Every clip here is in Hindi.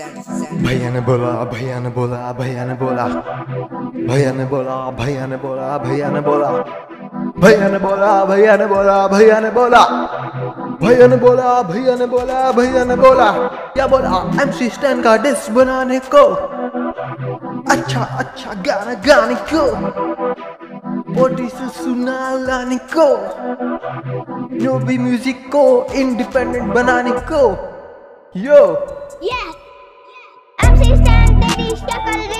भैया ने बोला भैया ने बोला भैया ने बोला। भैया ने बोला भैया ने बोला भैया ने बोला। भैया ने बोला भैया ने बोला भैया ने बोला। भैया ने बोला भैया ने बोला भैया ने बोला। क्या बोला? एमसी स्टैंड का डिस्क बनाने को। अच्छा अच्छा गाना, गाने को। बॉडी से सुना लाने को। जो भी म्यूज़िक को इंडिपेंडेंट बनाने को। यो yes. Iztapalguera.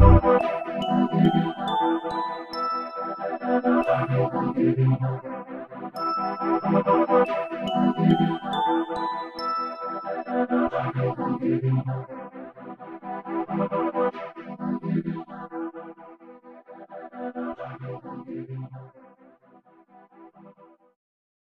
I'm